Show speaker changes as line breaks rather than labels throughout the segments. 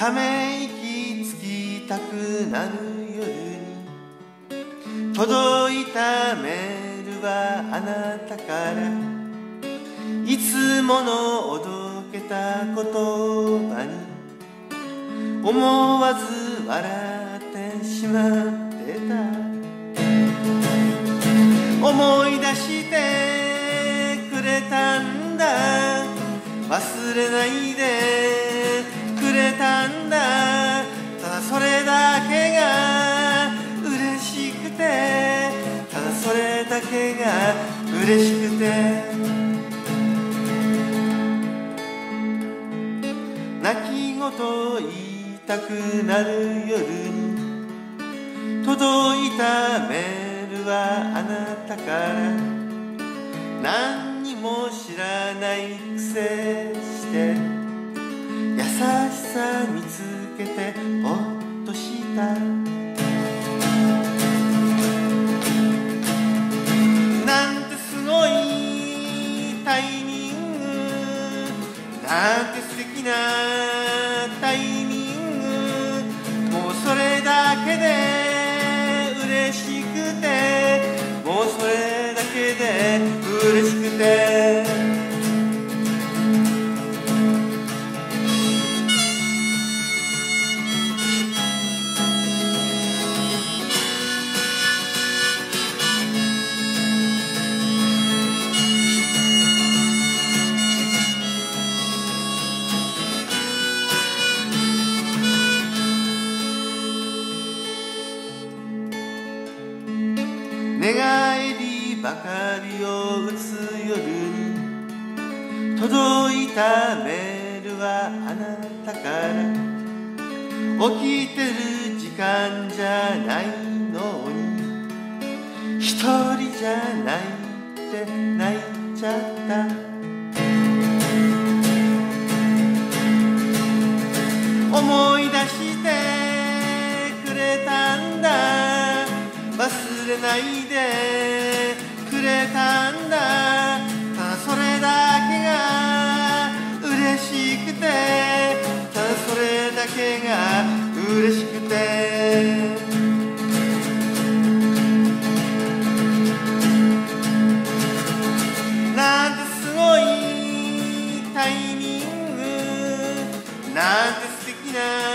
ため息つきたくなる夜に届いたメールはあなたから。いつものおどけた言葉に思わず笑ってしまってた。思い出してくれたんだ。忘れないで。れたんだ。ただそれだけが嬉しくて。ただそれだけが嬉しくて。泣き言を言いたくなる夜に。届いたメールはあなたから。何にも知らないくせして。なんて素敵なタイミング。もうそれだけで嬉しくて。もうそれだけで嬉しくて。寝返りばかりを打つ夜に届いたメールはあなたから。起きてる時間じゃないのに。一人じゃないって泣いちゃった。ないでくれたんだ。ただそれだけが嬉しくて。ただそれだけが嬉しくて。なんてすごいタイミング。なんて素敵な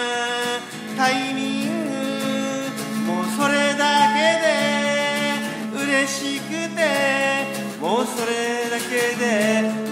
で